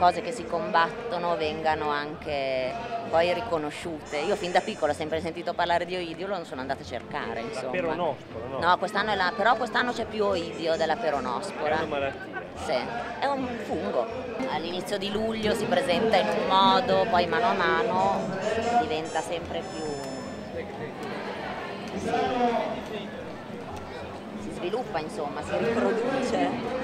cose che si combattono vengano anche poi riconosciute. Io fin da piccola ho sempre sentito parlare di Oidio, lo sono andata a cercare. Insomma. La peronospora, no? No, quest'anno la, però quest'anno c'è più Oidio della peronospora. È una malattia. Sì, è un fungo. All'inizio di luglio si presenta in un modo, poi mano a mano diventa sempre più... Si sviluppa insomma, si riproduce.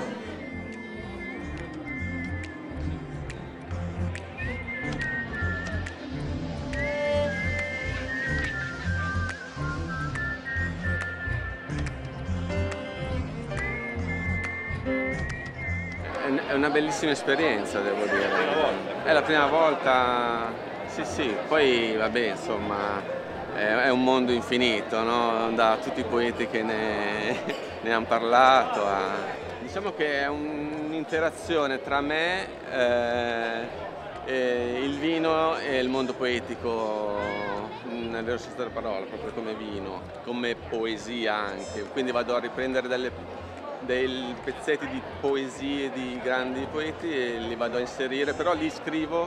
È una bellissima esperienza, devo dire. È la prima volta, sì sì, poi vabbè, insomma, è un mondo infinito, no? da tutti i poeti che ne, ne hanno parlato. A... Diciamo che è un'interazione tra me, eh, il vino e il mondo poetico nel vero senso della parola, proprio come vino, come poesia anche. Quindi vado a riprendere delle dei pezzetti di poesie di grandi poeti e li vado a inserire, però li scrivo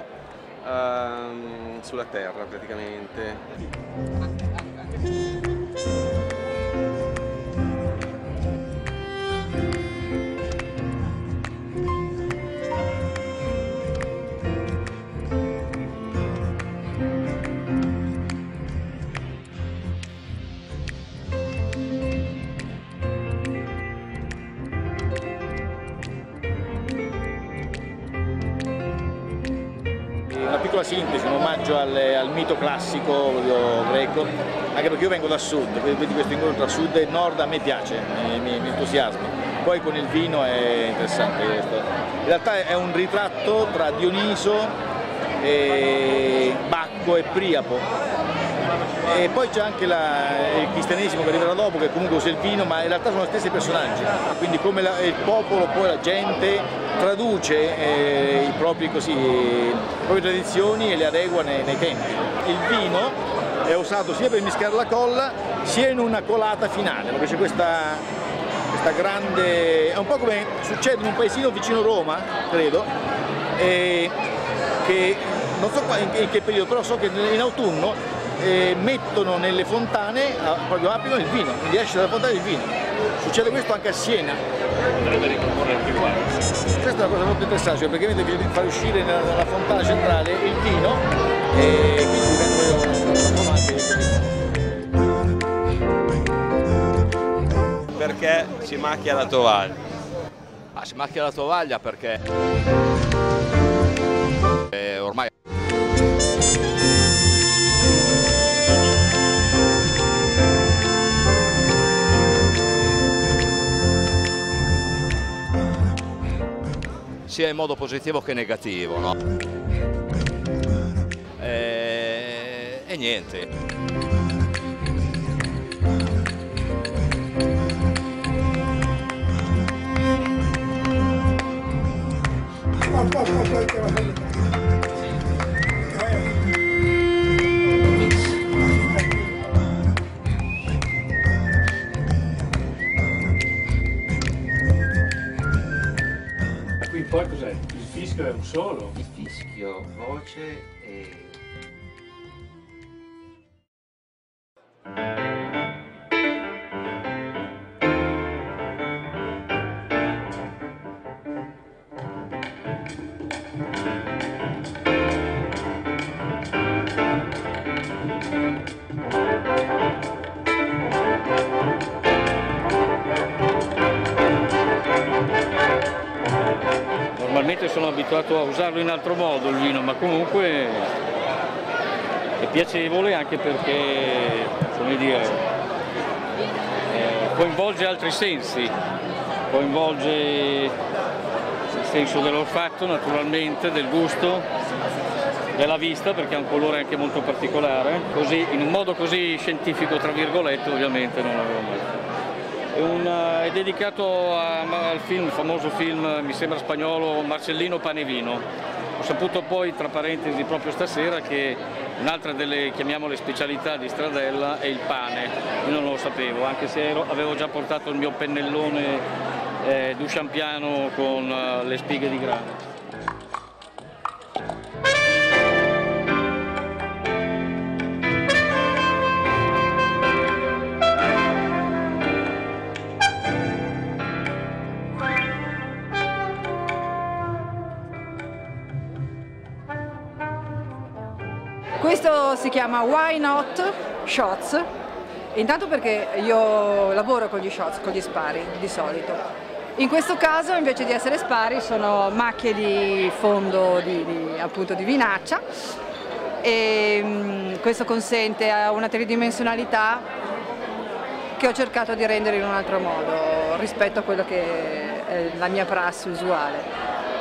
uh, sulla terra praticamente. Piccola sintesi, un omaggio al, al mito classico greco, anche perché io vengo da sud, quindi questo incontro tra sud e nord a me piace, mi, mi, mi entusiasma. Poi con il vino è interessante questo. In realtà è un ritratto tra Dioniso, e Bacco e Priapo. E poi c'è anche la, il cristianesimo che arriverà dopo, che comunque usa il vino, ma in realtà sono gli stessi personaggi. Quindi come la, il popolo, poi la gente traduce eh, i propri, così, le proprie tradizioni e le adegua nei, nei tempi. Il vino è usato sia per mischiare la colla sia in una colata finale, perché c'è questa, questa grande... è un po' come succede in un paesino vicino Roma, credo, che non so in che periodo, però so che in autunno eh, mettono nelle fontane, proprio applicano il vino, quindi esce dalla fontana il vino. Succede questo anche a Siena. Potrebbe ricomporre anche qua. Questa è una cosa molto interessante, cioè praticamente viene far uscire nella, nella, fontana centrale il vino e quindi vengono anche Perché si macchia la tovaglia? Ah, si macchia la tovaglia perché eh, ormai sia in modo positivo che negativo. No? E, e niente. Poi cos'è? Il fischio è un solo? Il fischio, voce e... abituato a usarlo in altro modo il vino, ma comunque è piacevole anche perché, come dire, eh, coinvolge altri sensi, coinvolge il senso dell'olfatto naturalmente, del gusto, della vista perché ha un colore anche molto particolare, così, in un modo così scientifico tra virgolette ovviamente non l'avevo mai è, un, eh, è dedicato a, al film, il famoso film, mi sembra spagnolo, Marcellino Panevino. Ho saputo poi, tra parentesi, proprio stasera che un'altra delle, chiamiamole, specialità di Stradella è il pane. Io non lo sapevo, anche se ero, avevo già portato il mio pennellone eh, Duchampiano con uh, le spighe di grano. Questo si chiama Why Not Shots, intanto perché io lavoro con gli shots, con gli spari di solito. In questo caso invece di essere spari sono macchie di fondo di, di, appunto, di vinaccia e mm, questo consente una tridimensionalità che ho cercato di rendere in un altro modo rispetto a quello che è la mia prassi usuale.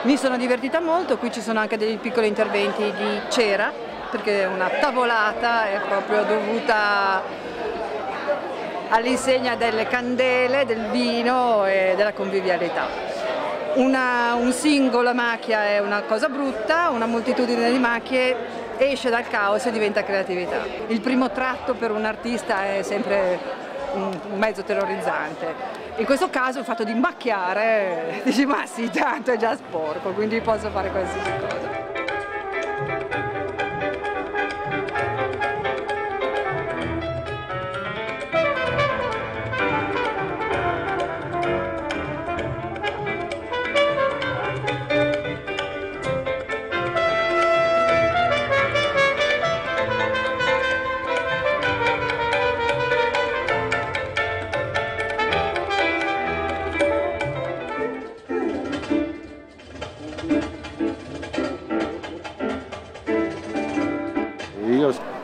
Mi sono divertita molto, qui ci sono anche dei piccoli interventi di cera perché una tavolata è proprio dovuta all'insegna delle candele, del vino e della convivialità. Una, un singolo macchia è una cosa brutta, una moltitudine di macchie esce dal caos e diventa creatività. Il primo tratto per un artista è sempre un mezzo terrorizzante. In questo caso il fatto di macchiare, dici ma sì, tanto è già sporco, quindi posso fare qualsiasi cosa.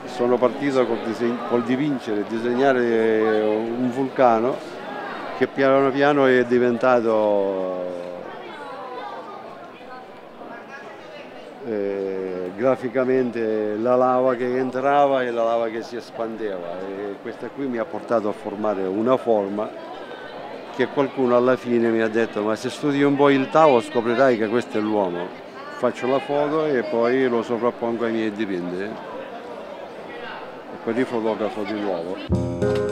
Sono partito col, col divincere, disegnare un vulcano che piano piano è diventato eh, graficamente la lava che entrava e la lava che si espandeva. E questa qui mi ha portato a formare una forma che qualcuno alla fine mi ha detto ma se studi un po' il tavolo scoprirai che questo è l'uomo. Faccio la foto e poi lo sovrappongo ai miei dipinti poi fotografo di nuovo.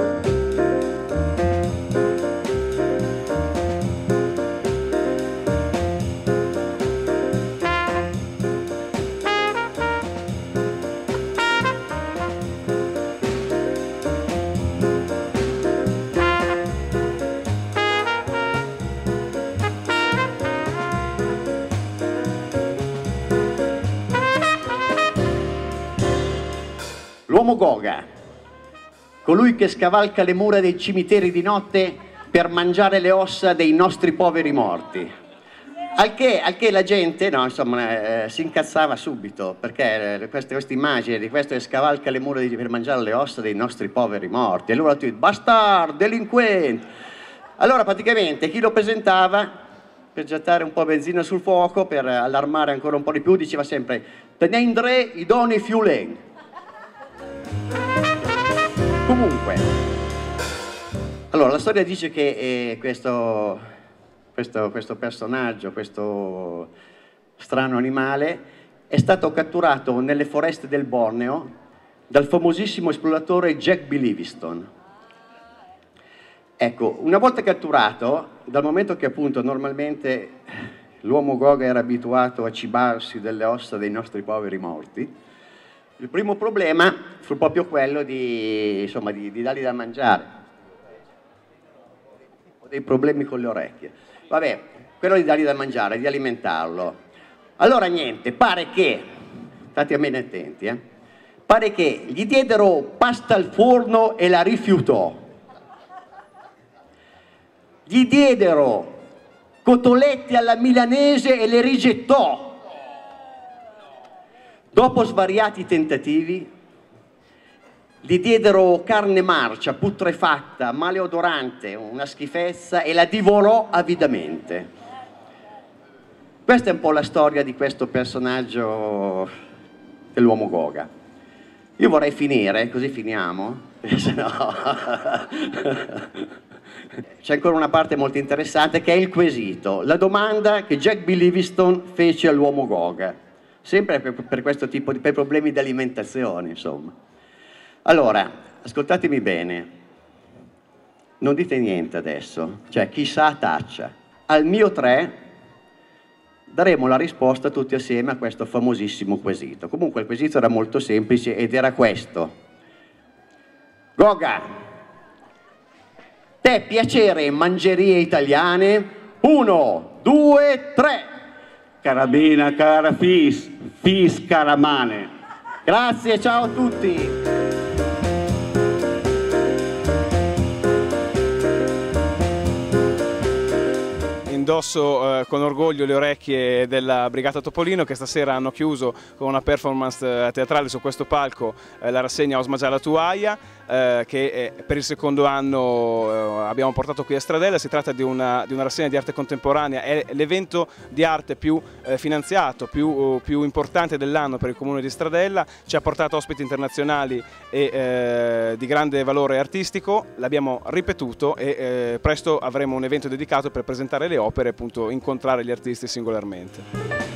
L'uomo Goga, colui che scavalca le mura dei cimiteri di notte per mangiare le ossa dei nostri poveri morti. Al che, al che la gente no, insomma, eh, si incazzava subito perché eh, questa, questa, immagine di questo che scavalca le mura per mangiare le ossa dei nostri poveri morti. E allora tu dici, bastardo, delinquente. Allora praticamente chi lo presentava per gettare un po' benzina sul fuoco, per allarmare ancora un po' di più, diceva sempre Tenendre idoni fiulen Comunque, allora la storia dice che eh, questo, questo, questo personaggio, questo strano animale, è stato catturato nelle foreste del Borneo dal famosissimo esploratore Jack B. Livingstone. Ecco, una volta catturato, dal momento che appunto normalmente l'uomo Goga era abituato a cibarsi delle ossa dei nostri poveri morti, il primo problema fu proprio quello di, insomma, di, di dargli da mangiare. Ho dei problemi con le orecchie. Vabbè, quello di dargli da mangiare, di alimentarlo. Allora niente, pare che, state a bene attenti, eh, pare che gli diedero pasta al forno e la rifiutò. Gli diedero cotolette alla milanese e le rigettò. Dopo svariati tentativi, gli diedero carne marcia, putrefatta, maleodorante, una schifezza e la divorò avidamente. Questa è un po' la storia di questo personaggio dell'uomo Goga. Io vorrei finire, così finiamo, se. C'è ancora una parte molto interessante che è il quesito, la domanda che Jack B. Livingstone fece all'uomo Goga sempre per, per questo tipo di per problemi di alimentazione, insomma. Allora, ascoltatemi bene, non dite niente adesso, cioè chissà taccia. Al mio 3 daremo la risposta tutti assieme a questo famosissimo quesito. Comunque il quesito era molto semplice ed era questo. Goga, te piacere mangerie italiane? Uno, due, tre. Carabina, cara fis, fis caramane. Grazie, ciao a tutti. indosso eh, con orgoglio le orecchie della Brigata Topolino che stasera hanno chiuso con una performance eh, teatrale su questo palco eh, la rassegna Osma Gialla Tuaia eh, che eh, per il secondo anno eh, abbiamo portato qui a Stradella, si tratta di una, di una rassegna di arte contemporanea, è l'evento di arte più finanziato, più, più importante dell'anno per il comune di Stradella, ci ha portato ospiti internazionali e di grande valore artistico, l'abbiamo ripetuto e presto avremo un evento dedicato per presentare le opere e appunto incontrare gli artisti singolarmente.